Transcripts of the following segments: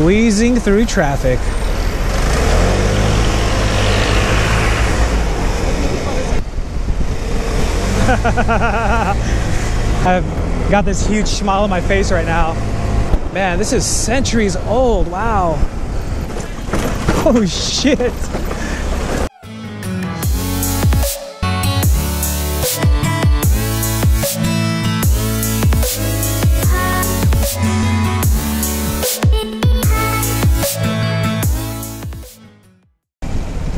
squeezing through traffic. I've got this huge smile on my face right now. Man, this is centuries old. Wow. Oh shit.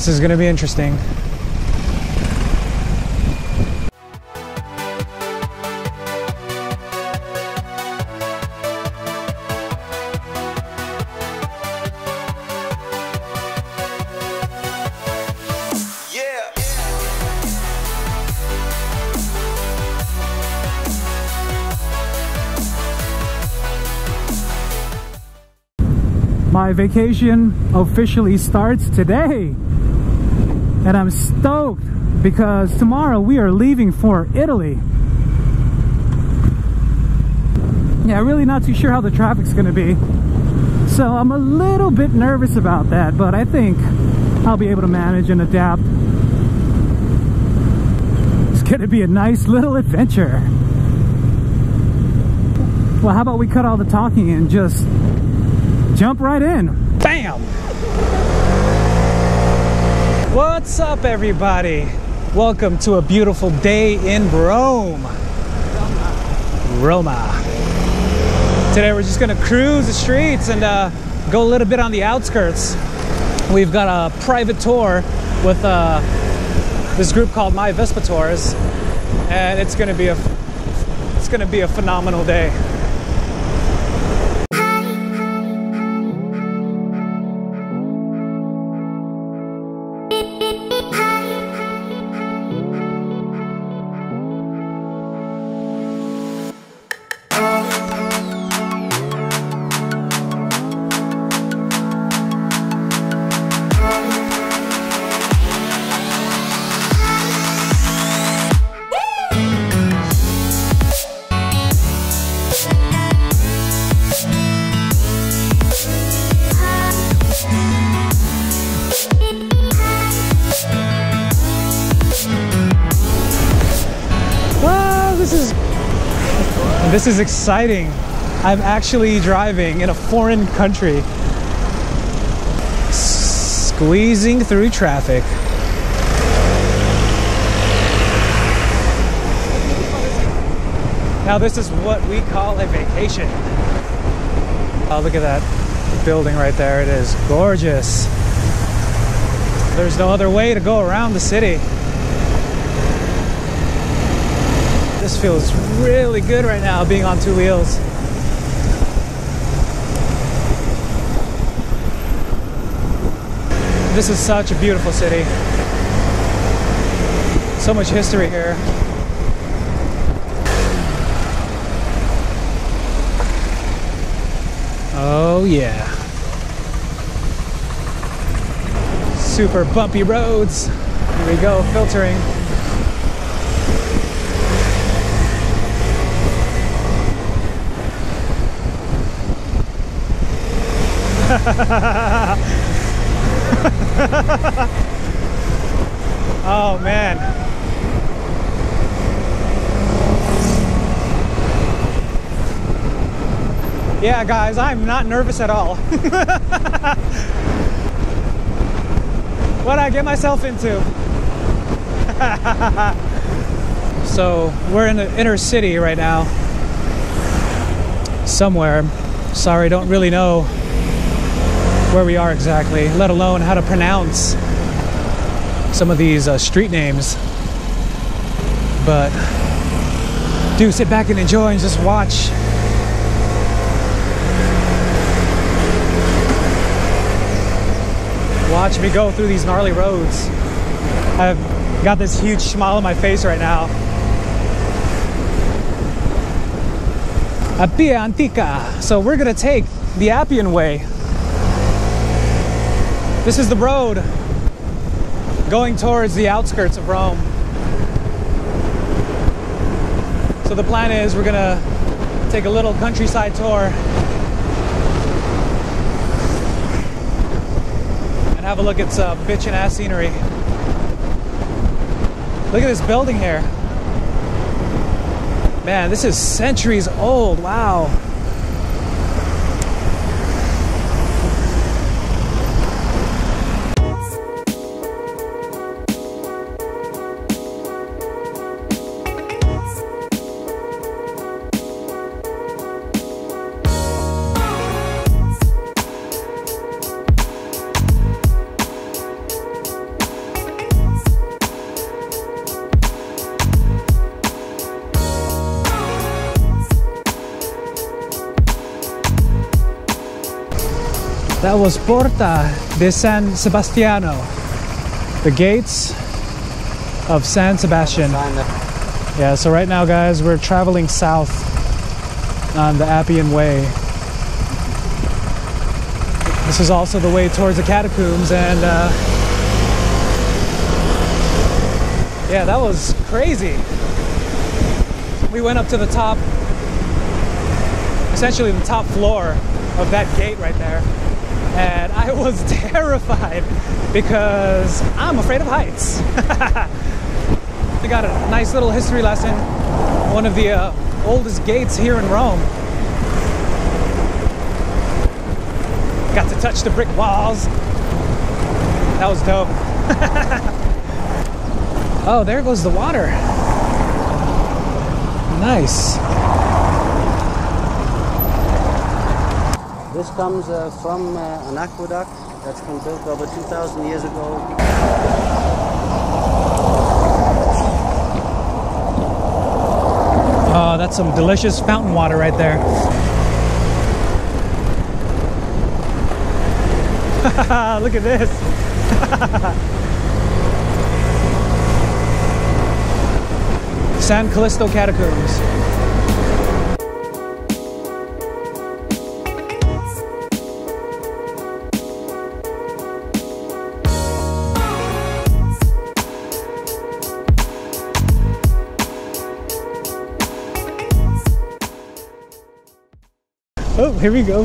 This is going to be interesting. My vacation officially starts today. And I'm stoked because tomorrow we are leaving for Italy. Yeah, really not too sure how the traffic's gonna be. So I'm a little bit nervous about that, but I think I'll be able to manage and adapt. It's gonna be a nice little adventure. Well, how about we cut all the talking and just jump right in. Bam! What's up, everybody? Welcome to a beautiful day in Rome. Roma. Today we're just gonna cruise the streets and uh, go a little bit on the outskirts. We've got a private tour with uh, this group called My Vespa Tours, and it's gonna be a it's gonna be a phenomenal day. This is exciting. I'm actually driving in a foreign country, squeezing through traffic. Now this is what we call a vacation. Oh, look at that building right there. It is gorgeous. There's no other way to go around the city. This feels really good right now being on two wheels. This is such a beautiful city. So much history here. Oh, yeah. Super bumpy roads. Here we go, filtering. Oh man. Yeah, guys, I'm not nervous at all. what I get myself into. so, we're in the inner city right now. Somewhere. Sorry, don't really know where we are exactly, let alone how to pronounce some of these uh, street names. But do sit back and enjoy and just watch. Watch me go through these gnarly roads. I've got this huge smile on my face right now. Appia Antica. So we're gonna take the Appian Way. This is the road going towards the outskirts of Rome. So the plan is we're gonna take a little countryside tour and have a look at some bitchin' ass scenery. Look at this building here. Man, this is centuries old. Wow. That was Porta de San Sebastiano, the gates of San Sebastian. Yeah, so right now, guys, we're traveling south on the Appian Way. This is also the way towards the catacombs, and uh, yeah, that was crazy. We went up to the top, essentially the top floor of that gate right there and I was terrified because I'm afraid of heights. I got a nice little history lesson, one of the uh, oldest gates here in Rome. Got to touch the brick walls. That was dope. oh, there goes the water. Nice. This comes uh, from uh, an aqueduct that's been built over 2,000 years ago. Oh, that's some delicious fountain water right there. Look at this. San Callisto Catacombs. Here we go.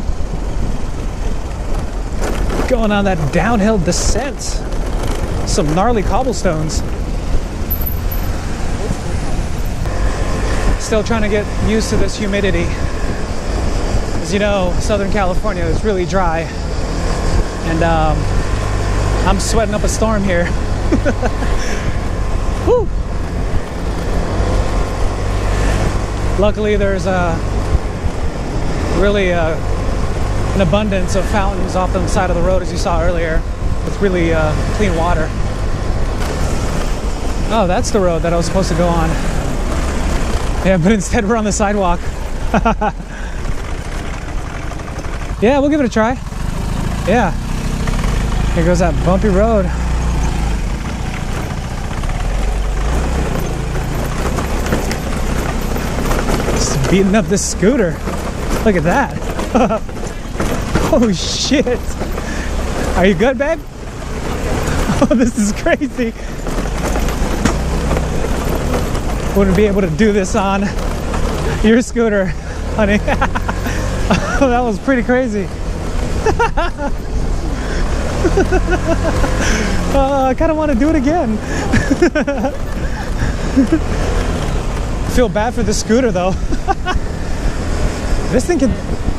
Going on that downhill descent. Some gnarly cobblestones. Still trying to get used to this humidity. As you know, Southern California is really dry. And um, I'm sweating up a storm here. Whew. Luckily, there's a really uh, an abundance of fountains off the side of the road as you saw earlier with really uh, clean water. Oh, that's the road that I was supposed to go on. Yeah, but instead we're on the sidewalk. yeah, we'll give it a try. Yeah. Here goes that bumpy road. Just beating up this scooter. Look at that. oh shit. Are you good, babe? Oh, this is crazy. Wouldn't be able to do this on your scooter, honey. oh, that was pretty crazy. uh, I kind of want to do it again. Feel bad for the scooter though. This thing can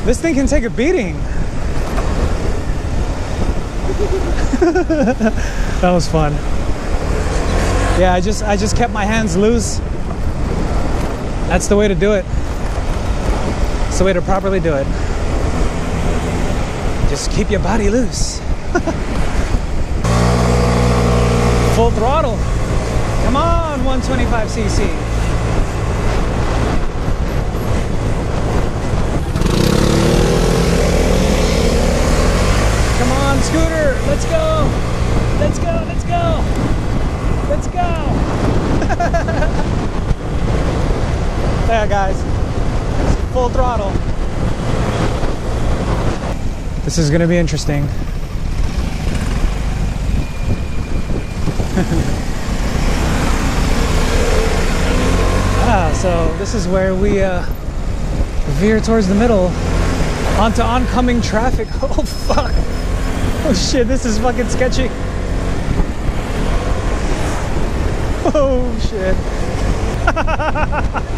this thing can take a beating. that was fun. Yeah, I just I just kept my hands loose. That's the way to do it. It's the way to properly do it. Just keep your body loose. Full throttle. Come on, 125cc. on, scooter. Let's go. Let's go. Let's go. Let's go. there, guys. Full throttle. This is going to be interesting. ah, so this is where we uh, veer towards the middle onto oncoming traffic. Oh, fuck. Oh shit, this is fucking sketchy. Oh shit.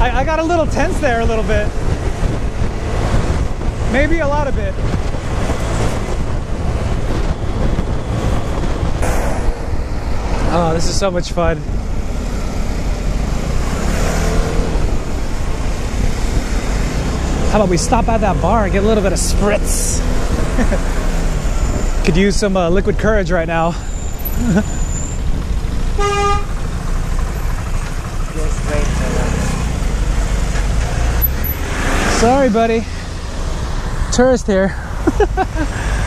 I, I got a little tense there a little bit. Maybe a lot of it. Oh, this is so much fun. How about we stop at that bar and get a little bit of spritz? Could use some uh, liquid courage right now. Sorry, buddy. Tourist here.